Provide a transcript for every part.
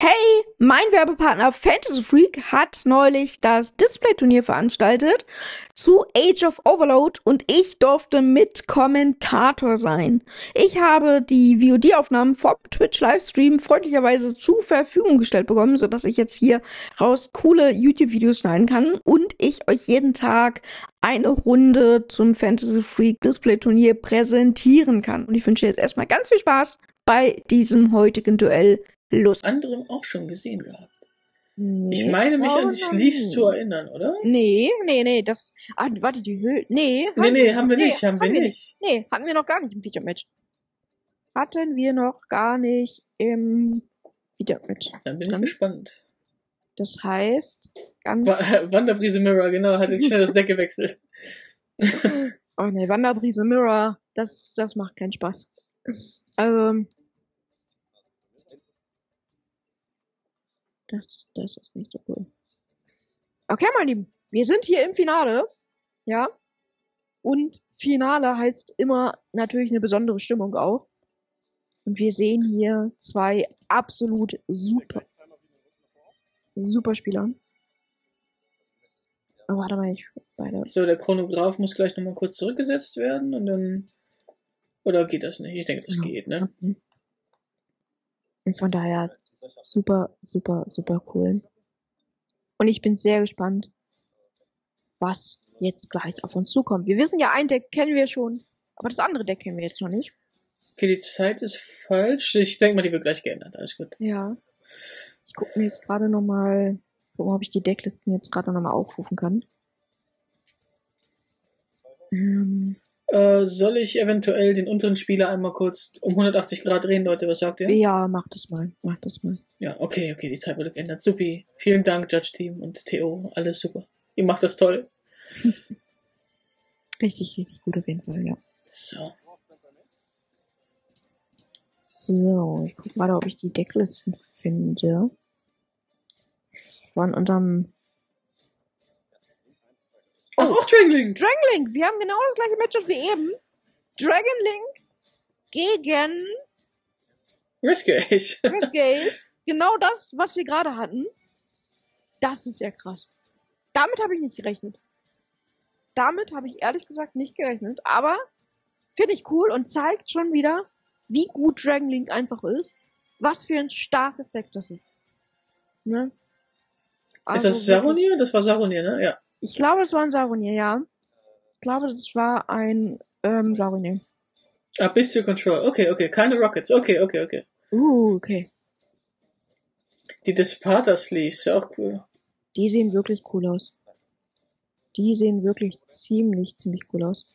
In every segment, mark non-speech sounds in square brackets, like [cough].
Hey, mein Werbepartner Fantasy Freak hat neulich das Display-Turnier veranstaltet zu Age of Overload und ich durfte mit Kommentator sein. Ich habe die VOD-Aufnahmen vom Twitch-Livestream freundlicherweise zur Verfügung gestellt bekommen, sodass ich jetzt hier raus coole YouTube-Videos schneiden kann und ich euch jeden Tag eine Runde zum Fantasy Freak Display-Turnier präsentieren kann. Und ich wünsche jetzt erstmal ganz viel Spaß bei diesem heutigen Duell Lust. anderem auch schon gesehen gehabt. Nee, Ich meine mich glaube an Sleeves zu erinnern, oder? Nee, nee, nee, das. Ah, warte, die Höhe. Nee. Nee, nee, haben wir nee, nicht, haben wir nicht. Nee, hatten wir noch gar nicht im Feature-Match. Hatten wir noch gar nicht im Feature-Match. Dann bin ich Dann- gespannt. Das heißt, ganz. Wa [laughs] Wanderbrise Mirror, genau, hat jetzt schnell das Deck gewechselt. [laughs] Oh ne, Wanderbrise Mirror, das, das macht keinen Spaß. Also. Das, das ist nicht so cool. Okay, meine Lieben, wir sind hier im Finale. Ja. Und Finale heißt immer natürlich eine besondere Stimmung auch. Und wir sehen hier zwei absolut super, super Spieler. Oh, warte mal, ich beide. So, der Chronograph muss gleich nochmal kurz zurückgesetzt werden und dann. Oder geht das nicht? Ich denke, das Ja. geht, ne? Und von daher super, super, super cool. Und ich bin sehr gespannt, was jetzt gleich auf uns zukommt. Wir wissen ja, ein Deck kennen wir schon, aber das andere Deck kennen wir jetzt noch nicht. Okay, die Zeit ist falsch. Ich denke mal, die wird gleich geändert. Alles gut. Ja. Ich gucke mir jetzt gerade nochmal, gucken, ob ich die Decklisten jetzt gerade nochmal aufrufen kann. Ähm, Äh, soll ich eventuell den unteren Spieler einmal kurz um 180 Grad drehen, Leute? Was sagt ihr? ja, mach das mal, mach das mal. Ja, okay, okay, die Zeit wurde geändert. Supi. Vielen Dank, Judge Team und Theo. Alles super. Ihr macht das toll. [laughs] Richtig, richtig gut auf jeden Fall, ja. So. So, ich gucke gerade, ob ich die Decklisten finde. Von unserem Ach, auch Drangling! Dragonlink. Wir haben genau das gleiche Matchup wie eben. Dragonlink gegen Risk Resgaze. [laughs] genau das, was wir gerade hatten. Das ist ja krass. Damit habe ich nicht gerechnet. Damit habe ich ehrlich gesagt nicht gerechnet. Aber finde ich cool und zeigt schon wieder, wie gut Dragonlink einfach ist. Was für ein starkes Deck das ist. Ne? ist Also das Saronier? Das war Saronier, ne? Ja. Ich glaube, es war ein Saronier, ja. Ich glaube, das war ein ähm, Saronier. Ah, Bestial Control. Okay, okay. Keine Rockets. Okay, okay, okay. Uh, okay. Die Desparta Sleeves, ja auch cool. Die sehen wirklich cool aus. Die sehen wirklich ziemlich, ziemlich cool aus.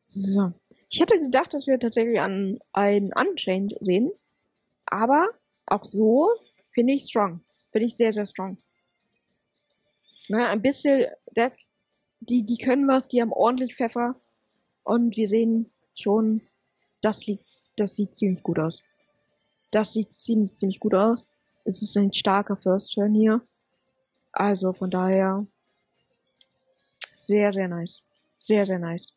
So. Ich hätte gedacht, dass wir tatsächlich an ein Unchained sehen. Aber auch so finde ich strong. Finde ich sehr, sehr strong. Ne, ein bisschen Deck, die, die können was, die haben ordentlich Pfeffer. Und wir sehen schon, das liegt, das sieht ziemlich gut aus. Das sieht ziemlich, ziemlich gut aus. Es ist ein starker First Turn hier. Also von daher sehr, sehr nice. Sehr, sehr nice.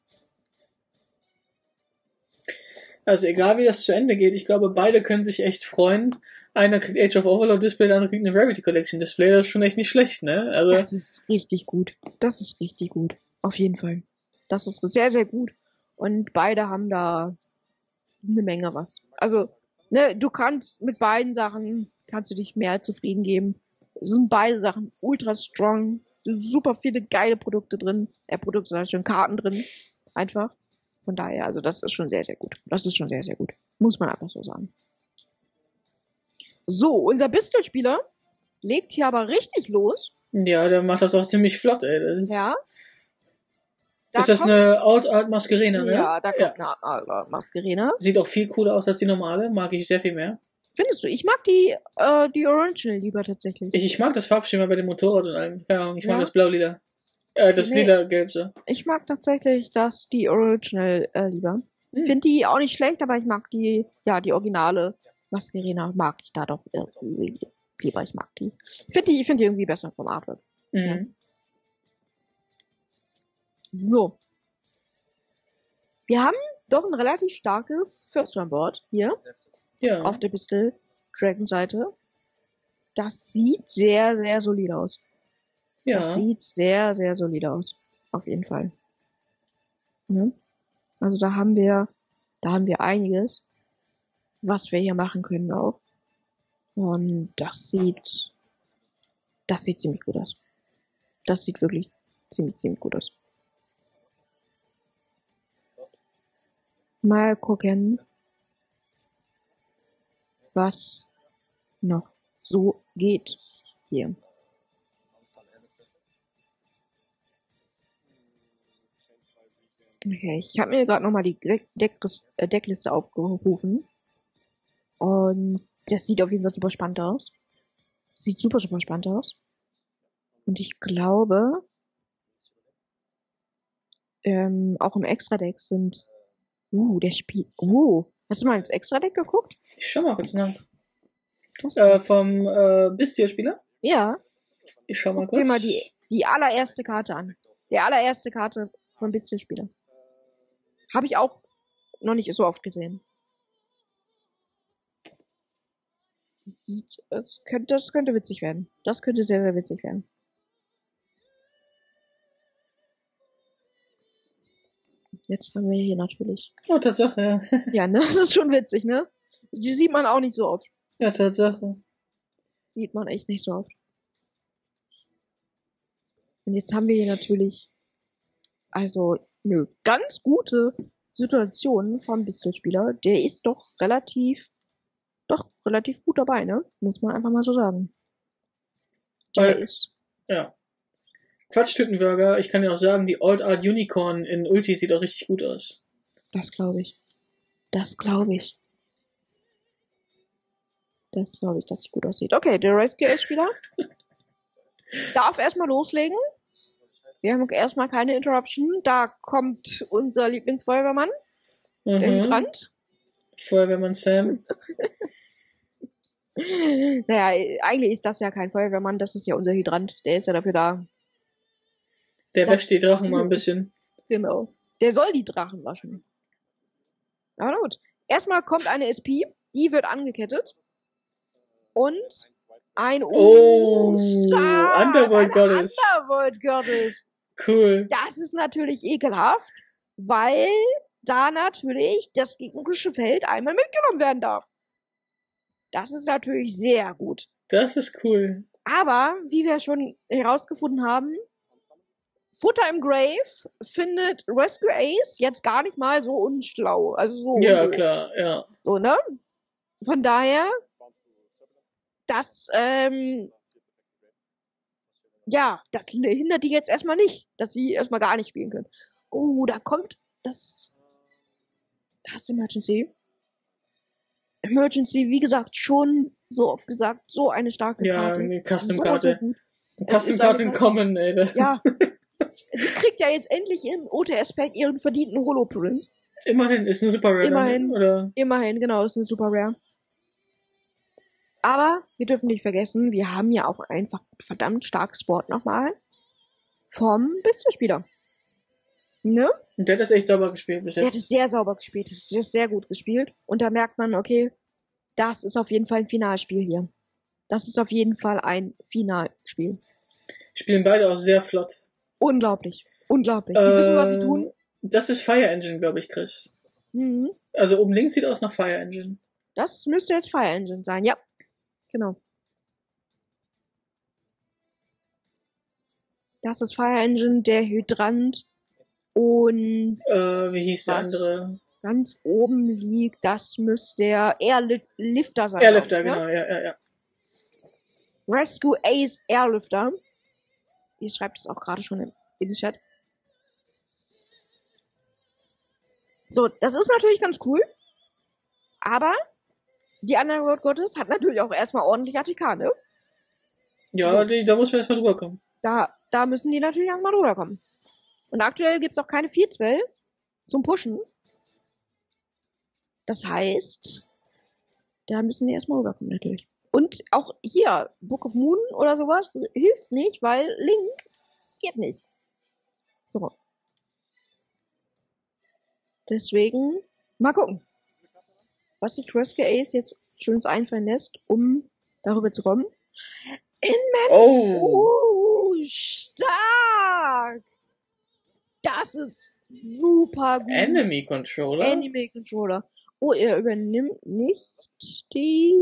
Also egal wie das zu Ende geht, ich glaube, beide können sich echt freuen. Einer kriegt Age of Overlord Display, der andere kriegt eine Rarity Collection Display. Das ist schon echt nicht schlecht, ne? Also, Das ist richtig gut. Das ist richtig gut. Auf jeden Fall. Das ist sehr, sehr gut. Und beide haben da eine Menge was. Also, ne, du kannst mit beiden Sachen, kannst du dich mehr zufrieden geben. Es sind beide Sachen ultra strong. Super viele geile Produkte drin. Äh, Produkte, sag ich schon, Karten drin. Einfach. Von daher, also das ist schon sehr, sehr gut. Das ist schon sehr, sehr gut. Muss man einfach so sagen. So, unser Pistolspieler legt hier aber richtig los. ja, der macht das auch ziemlich flott, ey. Das ist, Ja. Da ist das kommt- eine Out Art Masquerena, ne? Ja, da Ja. kommt eine eine Masquerena. Sieht auch viel cooler aus als die normale, mag ich sehr viel mehr. Findest du? Ich mag die, äh, die Original lieber tatsächlich. Ich, ich mag das Farbschema bei dem Motorrad und allem. Keine Ahnung, ich mag Ja. das Blau-Lila. Äh, das Nee. Lila-Gelb so. Ich mag tatsächlich das, die Original äh, lieber. Hm. Finde die auch nicht schlecht, aber ich mag die, ja, die originale Masquerena mag ich da doch irgendwie lieber. Ich mag die. Ich finde die, ich finde die irgendwie besser vom Artwork. Mhm. So. Wir haben doch ein relativ starkes First-Run-Board hier Ja. auf der Pistol Dragon-Seite. Das sieht sehr, sehr solide aus. ja. Das sieht sehr, sehr solide aus. Auf jeden Fall. Ne? Also da haben wir, da haben wir einiges, was wir hier machen können auch. Und das sieht, das sieht ziemlich gut aus. Das sieht wirklich ziemlich, ziemlich gut aus. Mal gucken, was noch so geht hier. Okay, ich habe mir gerade nochmal die Deck äh, Deckliste aufgerufen. Und das sieht auf jeden Fall super spannend aus. Sieht super, super spannend aus. Und ich glaube, ähm, auch im Extra-Deck sind. Uh, der Spiel. Uh, hast du mal ins Extra-Deck geguckt? Ich schau mal kurz nach. Äh, vom äh, Bistia-Spieler? ja, Ich schau mal guck dir kurz. mal die, die allererste Karte an. Die allererste Karte vom Bistil-Spieler. Habe ich auch noch nicht so oft gesehen. Es könnte, das könnte witzig werden. Das könnte sehr, sehr witzig werden. Jetzt haben wir hier natürlich. Oh, Tatsache, ja. [laughs] Ja, ne? [laughs] Das ist schon witzig, ne? Die sieht man auch nicht so oft. Ja, Tatsache. Sieht man echt nicht so oft. Und jetzt haben wir hier natürlich also eine ganz gute Situation vom Bistelspieler. Der ist doch relativ, relativ gut dabei, ne? Muss man einfach mal so sagen. Der ist, Ja. Quatschtütenburger, ich kann dir auch sagen, die Old Art Unicorn in Ulti sieht auch richtig gut aus. das glaube ich. Das glaube ich. Das glaube ich, dass die gut aussieht. Okay, der Rescue-Spieler [laughs] darf erstmal loslegen. Wir haben erstmal keine Interruption. Da kommt unser Lieblingsfeuerwehrmann Mhm. Brand. Feuerwehrmann Sam. [laughs] [laughs] Naja, eigentlich ist das ja kein Feuerwehrmann, das ist ja unser Hydrant. Der ist ja dafür da. Der Das- wäscht die Drachen mal ein [laughs] bisschen. Genau. Der soll die Drachen waschen. Aber na gut. Erstmal kommt eine SP, die wird angekettet. Und ein Oh, stark, Underworld Goddess. Underworld Goddess. Cool. Das ist natürlich ekelhaft, weil da natürlich das gegnerische Feld einmal mitgenommen werden darf. Das ist natürlich sehr gut. Das ist cool. Aber, wie wir schon herausgefunden haben, Futter im Grave findet Rescue Ace jetzt gar nicht mal so unschlau. Also so. Ja, doof. klar, ja. So, ne? Von daher, das, ähm, ja, das hindert die jetzt erstmal nicht, dass sie erstmal gar nicht spielen können. Oh, da kommt das. Das Emergency. Emergency, wie gesagt, schon so oft gesagt, so eine starke Ja, Karte. eine So, so Custom-Karte. Custom-Karte eine in Common, ey. Das Ja. [laughs] Sie kriegt ja jetzt endlich im OTS-Pack ihren verdienten Holoprint. immerhin, ist ein super Rare. Immerhin. Oder? Immerhin, genau, ist eine super Rare. Aber wir dürfen nicht vergessen, wir haben ja auch einfach verdammt starkes Board nochmal vom Bistelspieler. Ne? Und der hat das echt sauber gespielt bis Der hat es jetzt. sehr sauber gespielt, das ist sehr gut gespielt. Und da merkt man, okay, das ist auf jeden Fall ein Finalspiel hier. Das ist auf jeden Fall ein Finalspiel. Spielen beide auch sehr flott. Unglaublich. Unglaublich. Die wissen, was sie Äh, tun. Das ist Fire Engine, glaube ich, Chris. Mhm. Also oben links sieht aus nach Fire Engine. Das müsste jetzt Fire Engine sein, ja. Genau. Das ist Fire Engine, der Hydrant. Und Äh, wie hieß der andere? ganz oben liegt, das müsste der Airlifter sein. Airlifter, ich, genau, ja, ja, ja. Ne? Rescue Ace Airlifter. Ich schreibe das auch gerade schon im, im Chat. So, das ist natürlich ganz cool. Aber die Underworld Gottes hat natürlich auch erstmal ordentlich ATK, ne? Ja, So. die, da muss man erstmal drüber kommen. Da, da müssen die natürlich erstmal rüberkommen. Und aktuell gibt's auch keine 4-12 zum Pushen. Das heißt, da müssen die erstmal rüberkommen natürlich. Und auch hier, Book of Moon oder sowas, hilft nicht, weil Link geht nicht. So. Deswegen, mal gucken, was sich Rescue Ace jetzt schönes einfallen lässt, um darüber zu kommen. In Oh! Oh, stark! Das ist super gut. Enemy Controller? Anime Controller. Oh, er übernimmt nicht die.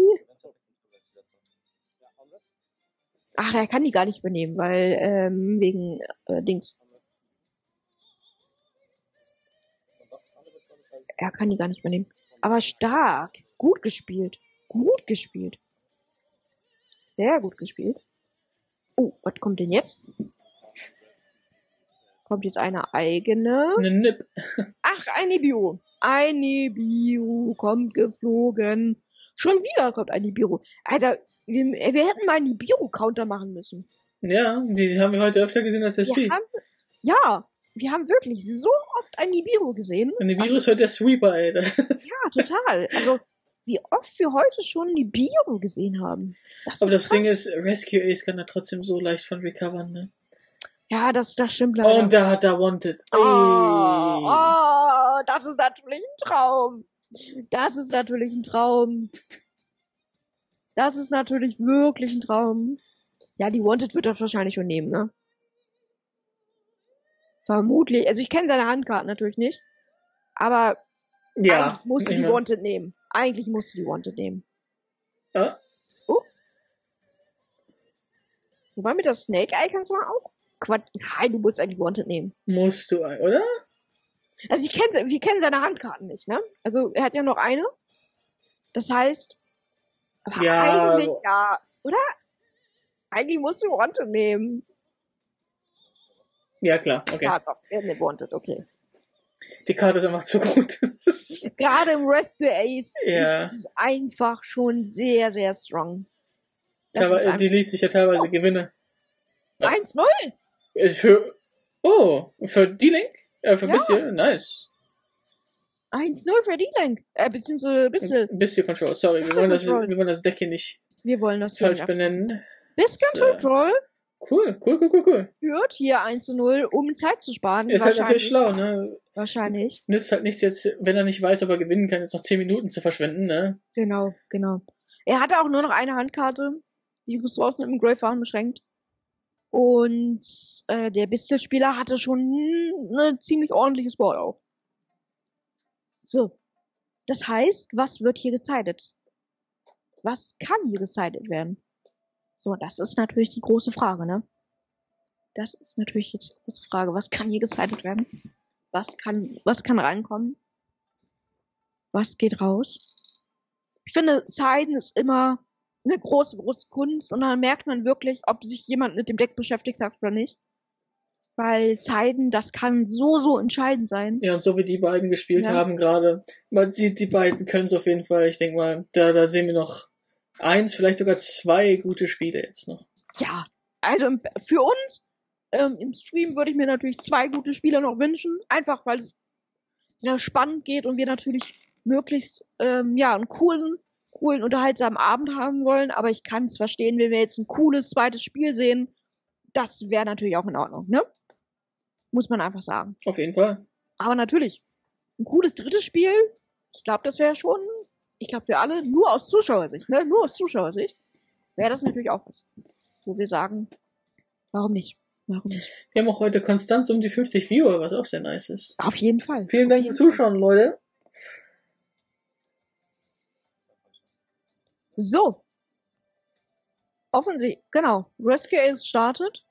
Ach, er kann die gar nicht übernehmen, weil ähm, wegen äh, Dings. Er kann die gar nicht übernehmen. Aber stark. Gut gespielt. Gut gespielt. Sehr gut gespielt. Oh, was kommt denn jetzt? Kommt jetzt eine eigene. Eine Nip. Ach, ein Nibiru. Ein Nibiru kommt geflogen. Schon wieder kommt ein Nibiru. Alter, wir, wir hätten mal einen Nibiru-Counter machen müssen. Ja, die haben wir heute öfter gesehen als der Sweep. ja, wir haben wirklich so oft ein Nibiru gesehen. Und der Virus ist heute der Sweeper, ey. Das- Ja, total. Also, wie oft wir heute schon Nibiru gesehen haben. Das Aber das Ding krass. ist, Rescue Ace kann da trotzdem so leicht von recovern, ne? Ja, das, das stimmt Oh, leider. und da hat er Wanted. Oh, oh, das ist natürlich ein Traum. Das ist natürlich ein Traum. Das ist natürlich wirklich ein Traum. Ja, die Wanted wird das wahrscheinlich schon nehmen, ne? Vermutlich. Also ich kenne seine Handkarten natürlich nicht. Aber Ja. eigentlich musst du ich die Wanted nehmen. Eigentlich musst du die Wanted nehmen. Ja. Wobei mit der Snake Eye kannst du auch. Quatsch. Nein, du musst eigentlich Wanted nehmen. Musst du, oder? Also ich kenne, wir kennen seine Handkarten nicht, ne? Also er hat ja noch eine. Das heißt, Ja, eigentlich ja, oder? Eigentlich musst du Wanted nehmen. Ja, klar, okay. Ja, doch, er nimmt Wanted, okay. Die Karte ist einfach zu gut. [laughs] Gerade im Rescue Ace Ja. ist es einfach schon sehr, sehr strong. Das die liest sich ja teilweise Gewinne. einfach 1-0. Äh, Für, oh, für die Link? Äh, für Ja. bisschen? Nice. 1-0 für die Lenk. Äh, beziehungsweise bisschen. Bisschen Control, sorry. Wir wollen, das, wir wollen das Deck hier nicht Wir wollen das falsch hier. benennen. Bisschen Ja. Control Cool, cool, cool, cool, cool. führt hier 1-0, um Zeit zu sparen. Ist halt natürlich schlau, ne? Wahrscheinlich. Nützt halt nichts jetzt, wenn er nicht weiß, ob er gewinnen kann, jetzt noch 10 Minuten zu verschwenden, ne? Genau, genau. Er hatte auch nur noch eine Handkarte. Die Ressourcen im Grave waren beschränkt. Und äh, der Bistel-Spieler hatte schon eine ziemlich ordentliches Board auch. So. Das heißt, was wird hier gezeigt? Was kann hier gezeigt werden? So, das ist natürlich die große Frage, ne? Das ist natürlich jetzt die große Frage. Was kann hier gezeigt werden? Was kann, was kann reinkommen? Was geht raus? Ich finde, Siden ist immer eine große, große Kunst und dann merkt man wirklich, ob sich jemand mit dem Deck beschäftigt hat oder nicht. Weil Siden, das kann so, so entscheidend sein. Ja, und so wie die beiden gespielt Ja. haben gerade, man sieht, die beiden können es auf jeden Fall. Ich denke mal, da, da sehen wir noch eins, vielleicht sogar zwei gute Spiele jetzt noch. Ja, also für uns ähm, im Stream würde ich mir natürlich zwei gute Spieler noch wünschen, einfach weil es ja, spannend geht und wir natürlich möglichst ähm, ja einen coolen, coolen, unterhaltsamen Abend haben wollen. Aber ich kann es verstehen, wenn wir jetzt ein cooles zweites Spiel sehen, das wäre natürlich auch in Ordnung, ne? Muss man einfach sagen. Auf jeden Fall. Aber natürlich, ein cooles drittes Spiel, ich glaube, das wäre schon, ich glaube, wir alle, nur aus Zuschauersicht, ne? Nur aus Zuschauersicht, wäre das natürlich auch was. Wo wir sagen, warum nicht? Warum nicht? Wir haben auch heute konstant so um die 50 Viewer, was auch sehr nice ist. Auf jeden Fall. Vielen Auf Dank fürs Zuschauen, Leute. So. Offensichtlich, genau. Rescue Ace startet.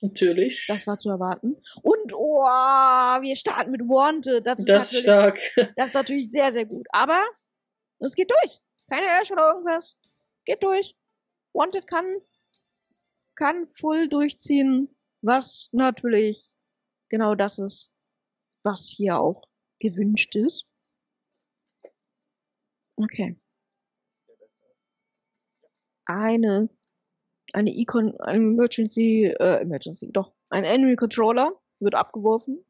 Natürlich. Das war zu erwarten. Und, oh, wir starten mit Wanted. Das ist, Das stark. [laughs] das ist natürlich sehr, sehr gut. Aber es geht durch. Keine Ash oder irgendwas. Geht durch. Wanted kann, kann full durchziehen, was natürlich genau das ist, was hier auch gewünscht ist. Okay. Eine, eine Econ, eine Emergency, äh, Emergency, doch, ein Enemy Controller wird abgeworfen,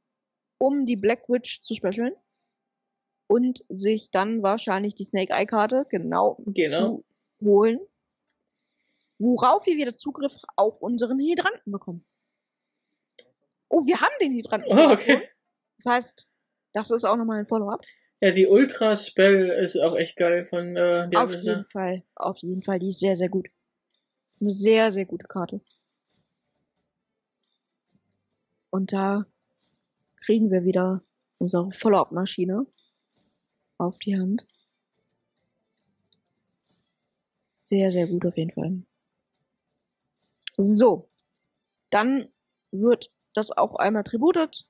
um die Black Witch zu specialen und sich dann wahrscheinlich die Snake Eye Karte genau, Genau. zu holen, worauf wir wieder Zugriff auf unseren Hydranten bekommen. Oh, wir haben den Hydranten. Oh, [laughs] okay. Das heißt, Das ist auch nochmal ein Follow-up. Ja, die Ultra Spell ist auch echt geil von äh, Auf Diablo. jeden Fall. Auf jeden Fall. Die ist sehr, sehr gut. Eine sehr, sehr gute Karte. Und da kriegen wir wieder unsere Follow-up-Maschine auf die Hand. Sehr, sehr gut auf jeden Fall. So. Dann wird das auch einmal tributet.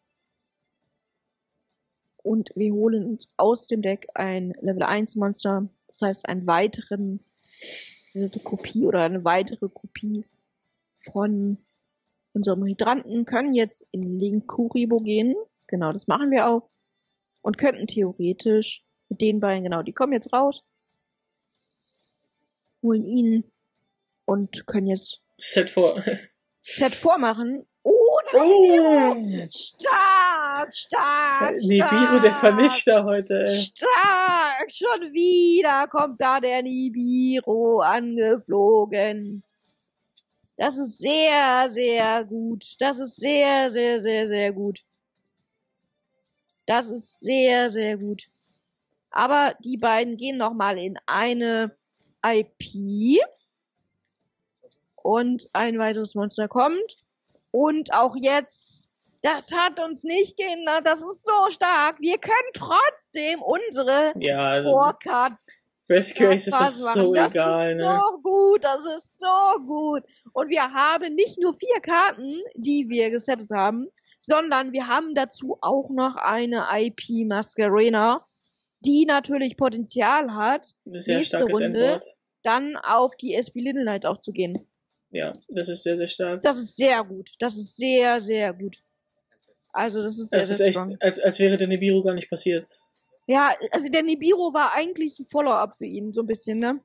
Und wir holen uns aus dem Deck ein Level 1 Monster. Das heißt, einen weiteren, eine Kopie oder eine weitere Kopie von unserem Hydranten. Können jetzt in Linkuribo gehen. Genau, das machen wir auch. Und könnten theoretisch mit den beiden, genau, die kommen jetzt raus. Holen ihn und können jetzt Set vor. Set vormachen. Oh, da Oh! Stark, stark, stark. Nibiru, der Vernichter heute, ey. Stark, schon wieder kommt da der Nibiru angeflogen. Das ist sehr, sehr gut. Das ist sehr, sehr, sehr, sehr gut. Das ist sehr, sehr gut. Aber die beiden gehen nochmal in eine IP. Und ein weiteres Monster kommt. Und auch jetzt, das hat uns nicht gehindert. Das ist so stark. Wir können trotzdem unsere Ja, also Vorcard Rescue Ace ist das so das egal, ist ne? so gut, das ist so gut. Und wir haben nicht nur vier Karten, die wir gesettet haben, sondern wir haben dazu auch noch eine IP Masquerena, die natürlich Potenzial hat, sehr nächste Runde. Endwort. dann auf die SP Little Knight auch zu gehen. Ja, das ist sehr, sehr stark. Das ist sehr gut. Das ist sehr, sehr gut. Also das ist sehr, Das ist sehr echt, strong. als, als wäre der Nibiru gar nicht passiert. Ja, also der Nibiru war eigentlich ein Follow-up für ihn, so ein bisschen, ne?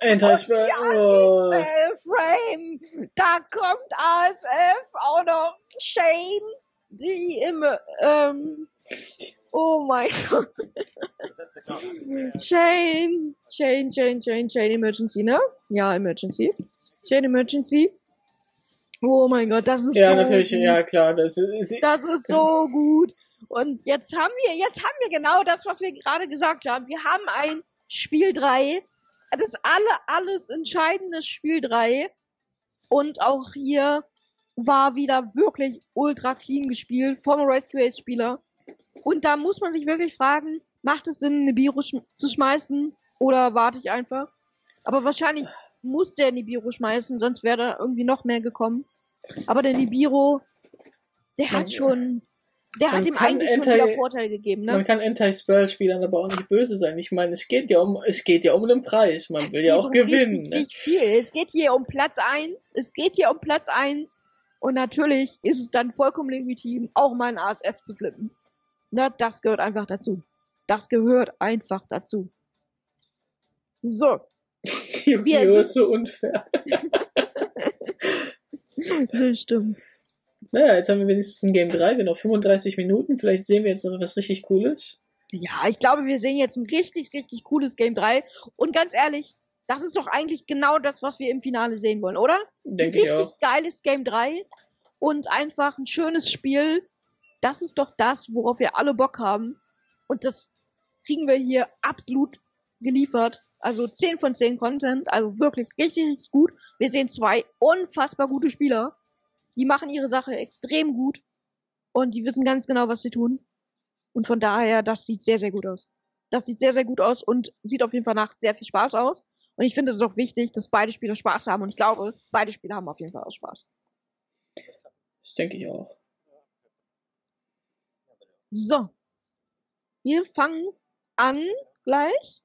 Anti-Spell. Oh. Frame, da kommt ASF auch noch Shane, die im, ähm, oh mein Gott, Shane, Shane, Shane, Shane, Shane Emergency, ne? Ja, Emergency. Shane Emergency. Oh mein Gott, das ist Ja, so natürlich, gut. ja klar. Das ist, Das ist so gut. Und jetzt haben wir, jetzt haben wir genau das, was wir gerade gesagt haben. Wir haben ein Spiel 3. Das alle, alles entscheidende Spiel 3. Und auch hier war wieder wirklich ultra clean gespielt vom Rescue Ace Spieler. Und da muss man sich wirklich fragen, macht es Sinn, Nibiru schm zu schmeißen? Oder warte ich einfach? Aber wahrscheinlich muss der Nibiru schmeißen, sonst wäre da irgendwie noch mehr gekommen. Aber der Nibiru, der hat schon, der man hat ihm eigentlich schon Anti- wieder Vorteil gegeben, ne? Man kann Anti-Spell-Spielern aber auch nicht böse sein. Ich meine, es geht ja um, es geht ja um den Preis. Man Es will ja auch um gewinnen. Richtig, Ne? viel. Es geht hier um Platz 1. Es geht hier um Platz 1. Und natürlich ist es dann vollkommen legitim, auch mal ein ASF zu flippen. Na, das gehört einfach dazu. Das gehört einfach dazu. So, Yu-Gi-Oh! Ist so unfair. [laughs] das stimmt. Naja, jetzt haben wir wenigstens ein Game 3, wir noch 35 Minuten. Vielleicht sehen wir jetzt noch was richtig Cooles. Ja, ich glaube, wir sehen jetzt ein richtig, richtig cooles Game 3. Und ganz ehrlich, das ist doch eigentlich genau das, was wir im Finale sehen wollen, oder? Denke ich richtig auch. geiles Game 3 und einfach ein schönes Spiel. Das ist doch das, worauf wir alle Bock haben. Und das kriegen wir hier absolut geliefert. Also 10 von 10 Content, also wirklich richtig, richtig gut. Wir sehen zwei unfassbar gute Spieler. Die machen ihre Sache extrem gut. Und die wissen ganz genau, was sie tun. Und von daher, das sieht sehr, sehr gut aus. Das sieht sehr, sehr gut aus und sieht auf jeden Fall nach sehr viel Spaß aus. Und ich finde es auch wichtig, dass beide Spieler Spaß haben. Und ich glaube, beide Spieler haben auf jeden Fall auch Spaß. Das denke ich auch. So. Wir fangen an gleich.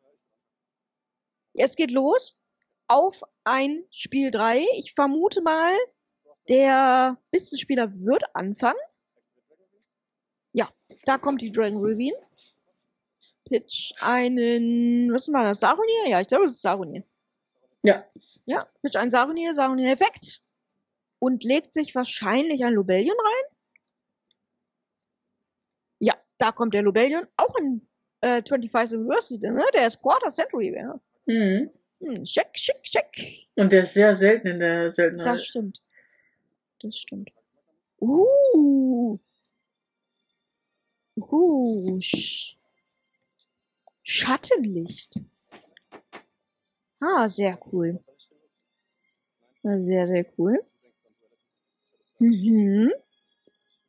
Es geht los auf ein Spiel 3. Ich vermute mal, der Business-Spieler wird anfangen. Ja, da kommt die Dragon Ravine. Pitch einen, was war das, Sarunir? Ja, ich glaube, das ist Sarunir. Ja, Ja, pitch einen Sarunir, Sarunir Effekt. Und legt sich wahrscheinlich ein Lobellion rein. Ja, da kommt der Lobellion. Auch ein äh, 25 University, ne? Der ist Quarter Century, ja. Mhm. Hm, check, check, check. Und der ist sehr selten in der Seltenheit. Das stimmt. Das stimmt. Uh. Uh, Sch Schattenlicht. Ah, sehr cool. Sehr, sehr cool. Mhm.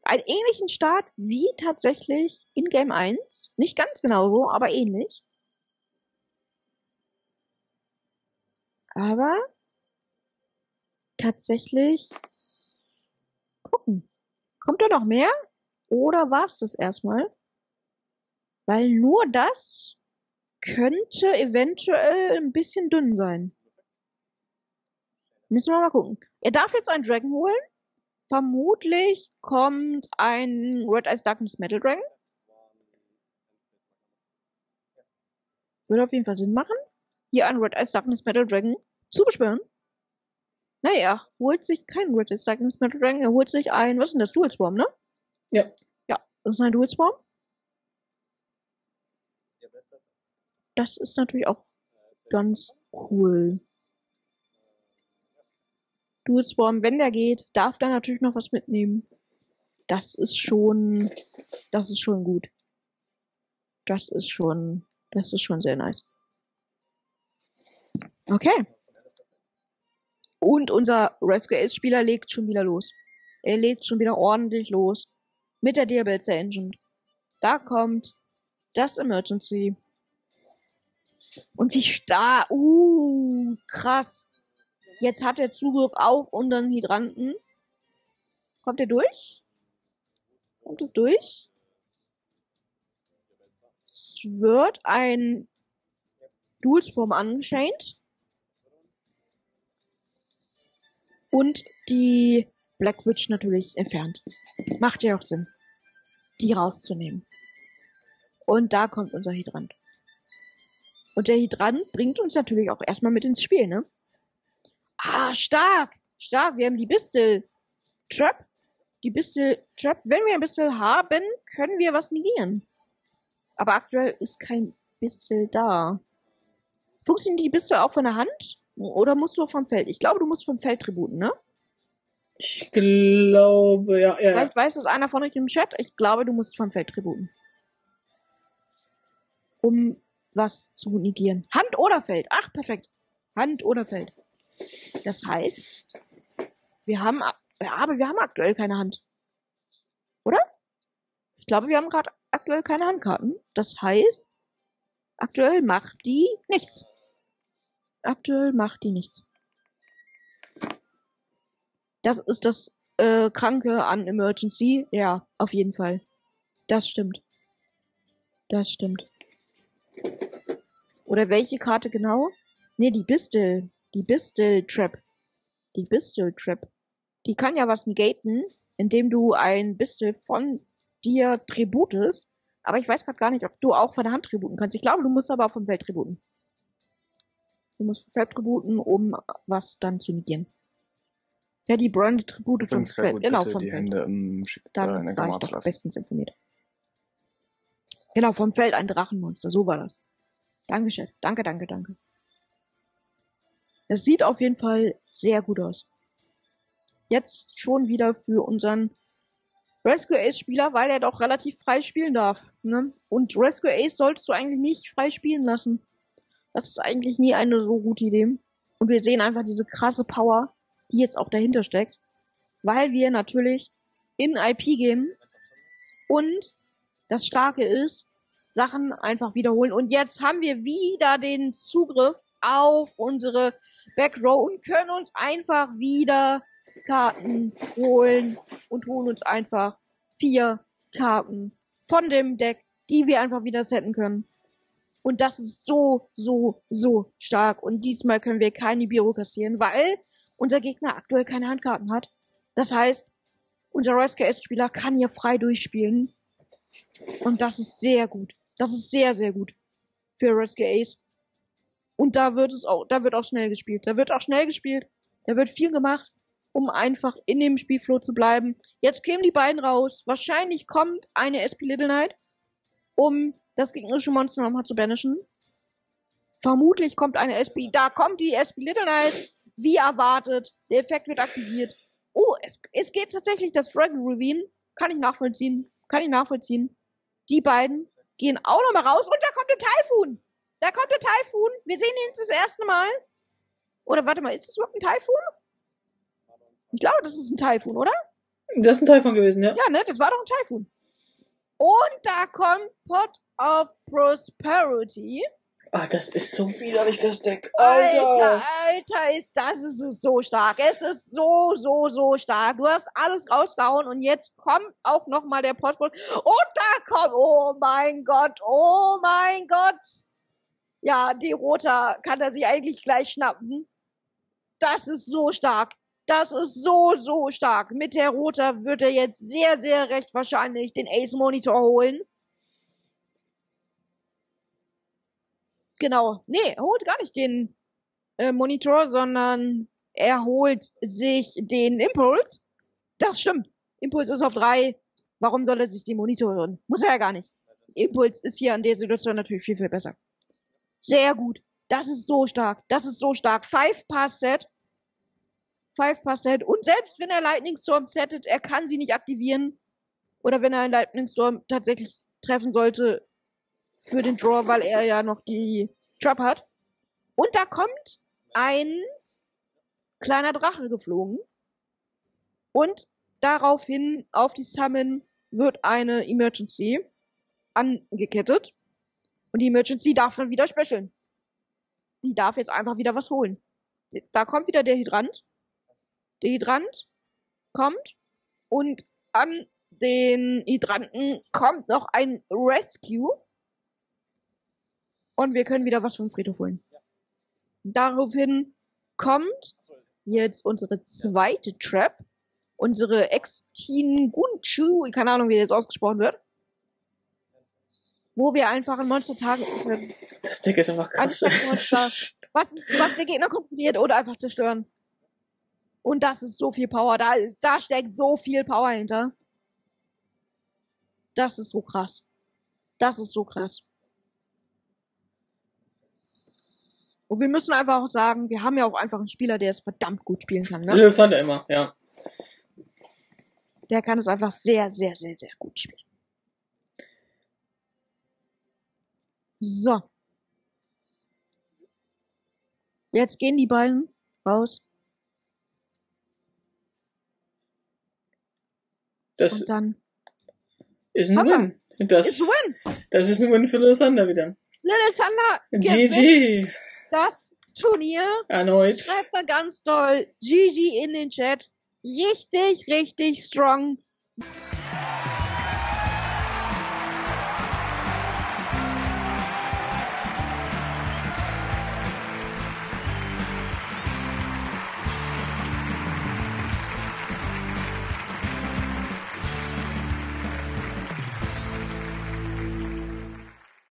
Einen ähnlichen Start wie tatsächlich in Game 1. Nicht ganz genauso, aber ähnlich. Aber tatsächlich gucken. Kommt da noch mehr? Oder war's das erstmal? Weil nur das könnte eventuell ein bisschen dünn sein. Müssen wir mal gucken. Er darf jetzt einen Dragon holen. Vermutlich kommt ein Red Ice Darkness Metal Dragon. Würde auf jeden Fall Sinn machen, hier einen Red Ice Darkness Metal Dragon zu beschwören. Naja, holt sich kein Red Ice Darkness Metal Dragon, er holt sich ein, was ist denn das, Dual Swarm, ne? Ja. Ja, das ist ein Dual Swarm. Das ist natürlich auch ganz cool. Dual Swarm, wenn der geht, darf der natürlich noch was mitnehmen. Das ist schon, das ist schon gut. Das ist schon, das ist schon sehr nice. Okay. Und unser Rescue Ace Spieler legt schon wieder los. Er legt schon wieder ordentlich los. Mit der Diabelzer Engine. Da kommt das Emergency. Und wie stark, uh, krass. Jetzt hat er Zugriff auf unseren Hydranten. Kommt er durch? Kommt es durch? Es wird ein Dualsform angescheint. Und die Black Witch natürlich entfernt. Macht ja auch Sinn, die rauszunehmen. Und da kommt unser Hydrant. Und der Hydrant bringt uns natürlich auch erstmal mit ins Spiel, ne? Ah, stark! Stark, wir haben die Bistel Trap. Die Bistel Trap. Wenn wir ein Bistel haben, können wir was negieren. Aber aktuell ist kein Bistel da. Funktionieren die Bistel auch von der Hand? Oder musst du vom Feld? Ich glaube, du musst vom Feld tributen, ne? Ich glaube, ja, ja. Vielleicht weiß es einer von euch im Chat. Ich glaube, du musst vom Feld tributen. Um was zu negieren. Hand oder Feld? Ach, perfekt. Hand oder Feld. Das heißt, wir haben, ja, aber wir haben aktuell keine Hand. Oder? Ich glaube, wir haben gerade aktuell keine Handkarten. Das heißt, aktuell macht die nichts. Aktuell macht die nichts. Das ist das äh, Kranke an Emergency. Ja, auf jeden Fall. Das stimmt. Das stimmt. Oder welche Karte genau? Ne, die Bistel. Die Bistel Trap. Die Bistel Trap. Die kann ja was negaten, indem du ein Bistel von dir tributest. Aber ich weiß gerade gar nicht, ob du auch von der Hand tributen kannst. Ich glaube, du musst aber auch vom Feld tributen. Du musst vom Feld tributen, um was dann zu negieren. Ja, die Brand tributet vom Übrigens wäre Feld. gut, Genau, vom die Feld. Hände im Schick, äh, Da in der war ich doch lassen. bestens informiert. Genau, vom Feld ein Drachenmonster, so war das. Dankeschön. Danke, danke, danke. Es sieht auf jeden Fall sehr gut aus. Jetzt schon wieder für unseren Rescue Ace Spieler, weil er doch relativ frei spielen darf. Ne? Und Rescue Ace solltest du eigentlich nicht frei spielen lassen. Das ist eigentlich nie eine so gute Idee. Und wir sehen einfach diese krasse Power, die jetzt auch dahinter steckt. Weil wir natürlich in IP gehen und das Starke ist, Sachen einfach wiederholen. Und jetzt haben wir wieder den Zugriff auf unsere Backrow und können uns einfach wieder Karten holen und holen uns einfach vier Karten von dem Deck, die wir einfach wieder setten können. Und das ist so, so, so stark. Und diesmal können wir keine Biro kassieren, weil unser Gegner aktuell keine Handkarten hat. Das heißt, unser RSKS-Spieler kann hier frei durchspielen. Und das ist sehr gut. Das ist sehr, sehr gut für Rescue Ace. Und da wird es auch, da wird auch schnell gespielt. Da wird auch schnell gespielt. Da wird viel gemacht, um einfach in dem Spielflow zu bleiben. Jetzt kämen die beiden raus. Wahrscheinlich kommt eine SP Little Knight, um das gegnerische Monster nochmal zu banishen. Vermutlich kommt eine SP. Da kommt die SP Little Knight. Wie erwartet. Der Effekt wird aktiviert. Oh, es, es geht tatsächlich das Dragon Ravine. Kann ich nachvollziehen. Kann ich nachvollziehen. Die beiden gehen auch nochmal raus und da kommt der Taifun. Da kommt der Taifun. Wir sehen ihn das erste Mal. Oder warte mal, ist das überhaupt ein Taifun? Ich glaube, das ist ein Taifun, oder? Das ist ein von gewesen, ja. Ja, ne? Das war doch ein Taifun. Und da kommt Pot of Prosperity. Ah, das ist so widerlich, das Deck. Alter, Alter! Alter, ist das es ist so stark. Es ist so, so, so stark. Du hast alles rausgehauen und jetzt kommt auch noch mal der Pot. Und da kommt, oh mein Gott, oh mein Gott. Ja, die Roter kann er sich eigentlich gleich schnappen. Das ist so stark. Das ist so, so stark. Mit der Roter wird er jetzt sehr, sehr recht wahrscheinlich den Ace Monitor holen. Genau. Nee, er holt gar nicht den äh, Monitor, sondern er holt sich den Impuls. Das stimmt. Impuls ist auf drei. Warum soll er sich den Monitor holen? Muss er ja gar nicht. Impuls ist hier an der Situation natürlich viel, viel besser. Sehr gut. Das ist so stark. Das ist so stark. Five Pass Set. Five Pass Set. Und selbst wenn er Lightning Storm settet, er kann sie nicht aktivieren. Oder wenn er einen Lightning Storm tatsächlich treffen sollte für den Draw, weil er ja noch die Trap hat. Und da kommt ein kleiner Drache geflogen. Und daraufhin auf die Summon wird eine Emergency angekettet. Und die Emergency darf dann wieder specialen. Die darf jetzt einfach wieder was holen. Da kommt wieder der Hydrant. Der Hydrant kommt und an den Hydranten kommt noch ein Rescue. Und wir können wieder was vom Friedhof holen. Daraufhin kommt jetzt unsere zweite Trap. Unsere Ex-Kingunchu, keine Ahnung, wie das ausgesprochen wird. Wo wir einfach ein Monster tagen können. Das Deck ist einfach krass. [laughs] Was, was der Gegner kontrolliert oder einfach zerstören. Und das ist so viel Power. Da, da steckt so viel Power hinter. Das ist so krass. Das ist so krass. Und wir müssen einfach auch sagen, wir haben ja auch einfach einen Spieler, der es verdammt gut spielen kann. Ne? Ja, fand er immer, ja. Der kann es einfach sehr, sehr, sehr, sehr gut spielen. So. Jetzt gehen die beiden raus. Das Und dann ist ein. Win. Das, ist Win. das ist ein Win für Little Thunder wieder. Little Thunder GG. Das Turnier. Erneut. Schreibt mal ganz doll GG in den Chat. Richtig, richtig strong.